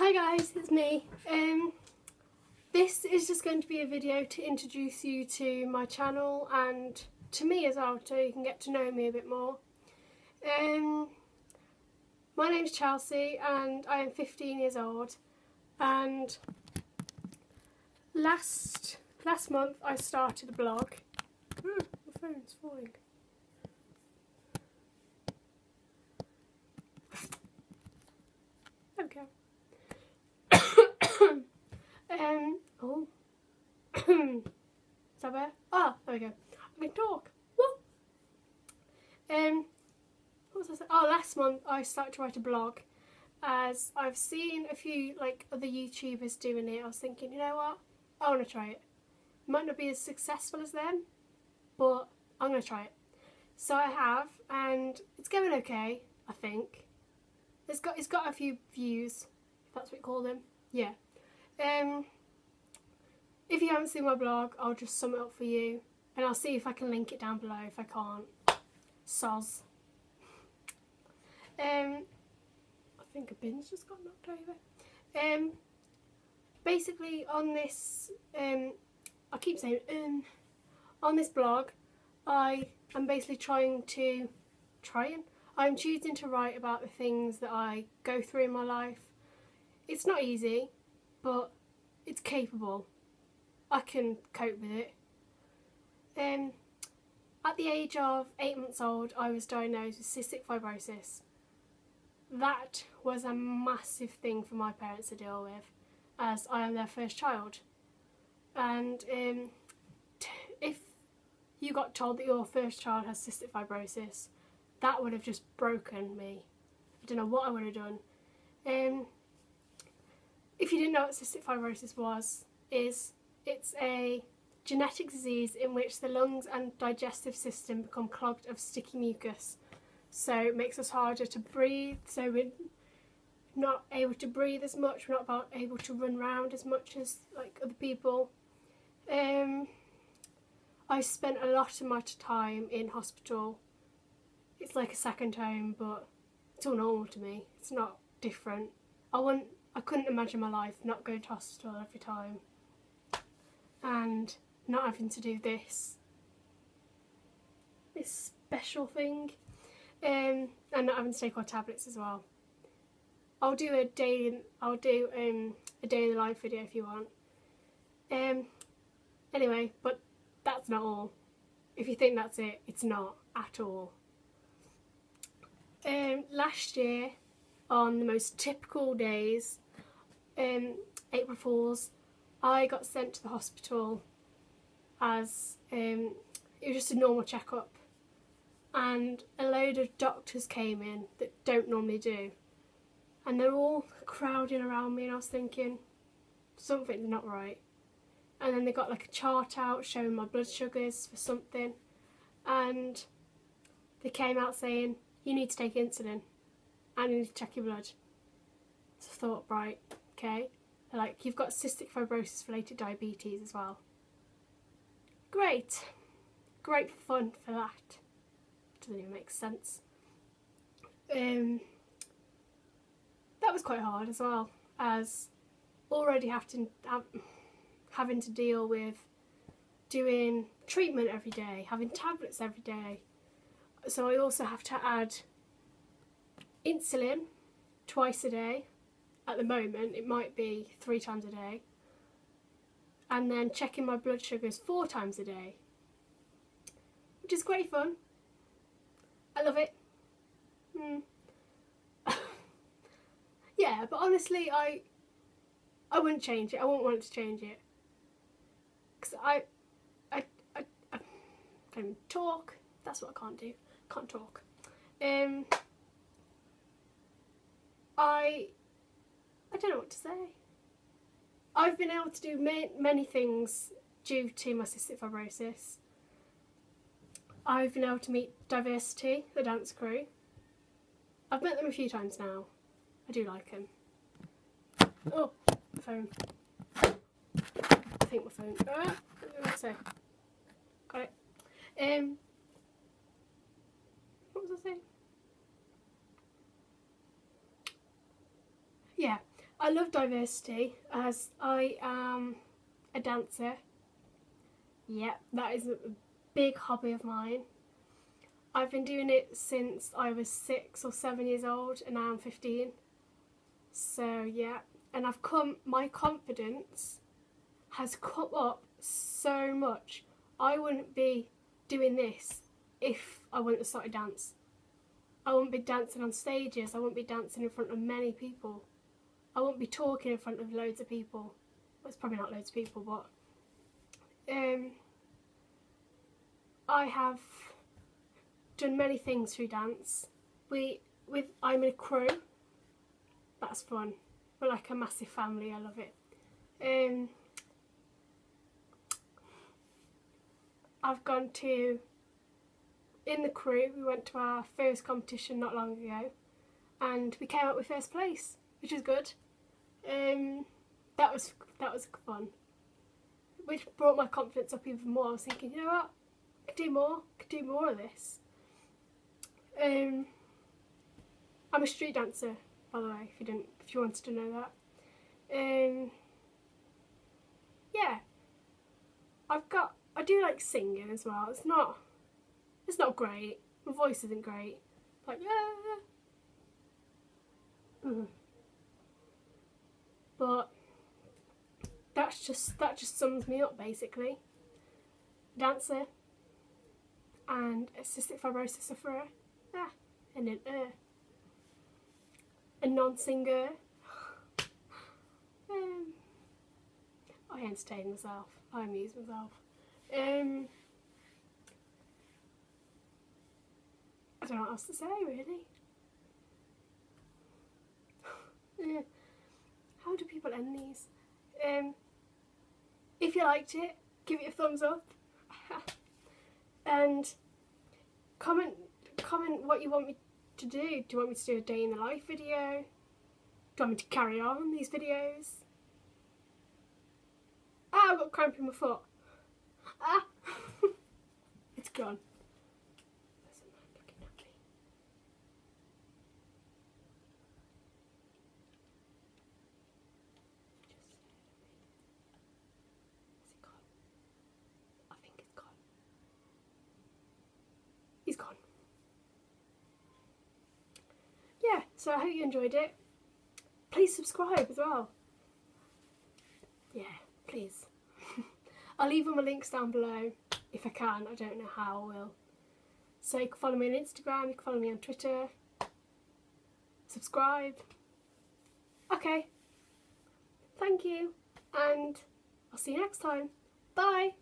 Hi guys, it's me. Um, this is just going to be a video to introduce you to my channel and to me as well, so you can get to know me a bit more. Um, my name's Chelsie and I am 15 years old and last last month I started a blog. Hmm, my phone's falling. Okay. um. Oh. Is that better? Ah, there we go. I can talk. Um. What was I saying? Oh, last month I started to write a blog, as I've seen a few like other YouTubers doing it. I was thinking, you know what? I want to try it. Might not be as successful as them, but I'm gonna try it. So I have, and it's going okay. I think. It's got it's got a few views, if that's what you call them. Yeah. Um if you haven't seen my blog, I'll just sum it up for you and I'll see if I can link it down below if I can't. Soz. Um I think a bin's just got knocked over. Um basically on this um I keep saying um on this blog I am basically trying to trying I'm choosing to write about the things that I go through in my life. It's not easy, but it's capable. I can cope with it. Um, at the age of eight months old, I was diagnosed with cystic fibrosis. That was a massive thing for my parents to deal with, as I am their first child. And um, if you got told that your first child has cystic fibrosis, that would have just broken me. I don't know what I would have done. Um, if you didn't know what cystic fibrosis was, is it's a genetic disease in which the lungs and digestive system become clogged of sticky mucus. So it makes us harder to breathe, so we're not able to breathe as much, we're not able to run around as much as like other people. Um, I spent a lot of my time in hospital it's like a second home, but it's all normal to me. It's not different. I wouldn't, I couldn't imagine my life not going to hospital every time and not having to do this, this special thing, um, and not having to take our tablets as well. I'll do a day. I'll do um, a day in the life video if you want. Um, anyway, but that's not all. If you think that's it, it's not at all. Um, last year, on the most typical days, um, April Fools, I got sent to the hospital as um, it was just a normal checkup, and a load of doctors came in that don't normally do, and they're all crowding around me, and I was thinking something's not right. And then they got like a chart out showing my blood sugars for something, and they came out saying you need to take insulin and you need to check your blood. So I thought, right, okay. like, you've got cystic fibrosis related diabetes as well. Great. Great fun for that. Doesn't even make sense. Um, that was quite hard as well, as already having, have, having to deal with doing treatment every day, having tablets every day, so I also have to add insulin twice a day. At the moment, it might be three times a day. And then checking my blood sugars four times a day, which is great fun. I love it. Mm. yeah, but honestly, I I wouldn't change it. I wouldn't want to change it because I I I, I talk. That's what I can't do can't talk. Um, I I don't know what to say. I've been able to do ma many things due to my cystic fibrosis. I've been able to meet Diversity, the dance crew. I've met them a few times now. I do like them. Oh, my phone. I think my phone. Ah, what say? Got it. Um, what was I saying? Yeah, I love Diversity as I am a dancer. Yep, that is a big hobby of mine. I've been doing it since I was six or seven years old and now I'm 15. So yeah, and I've come, my confidence has come up so much. I wouldn't be doing this if I wouldn't have started dance. I wouldn't be dancing on stages, I wouldn't be dancing in front of many people. I wouldn't be talking in front of loads of people. Well, it's probably not loads of people, but um, I have done many things through dance. We with I'm in a crew. That's fun. We're like a massive family. I love it. Um, I've gone to in the crew. We went to our first competition not long ago, and we came out with first place, which is good. Um, that was that was fun. Which brought my confidence up even more. I was thinking, you know what, I could do more. I could do more of this. Um, I'm a street dancer, by the way, if you didn't, if you wanted to know that. Um, yeah, I've got, I do like singing as well. It's not, it's not great. My voice isn't great. Like, yeah. Mm. But that's just that just sums me up basically. Dancer and a cystic fibrosis sufferer. Ah, and then uh, a non-singer. um, I entertain myself. I amuse myself. Um, I don't know what else to say really. yeah. How do people end these? Um, if you liked it, give it a thumbs up. and comment comment what you want me to do. Do you want me to do a day in the life video? Do you want me to carry on these videos? Ah, I've got cramp in my foot. Ah! it's gone. He's gone. Yeah, so I hope you enjoyed it. Please subscribe as well. Yeah, please. I'll leave all my links down below if I can. I don't know how I will. So you can follow me on Instagram, you can follow me on Twitter. Subscribe. Okay. Thank you. And I'll see you next time. Bye.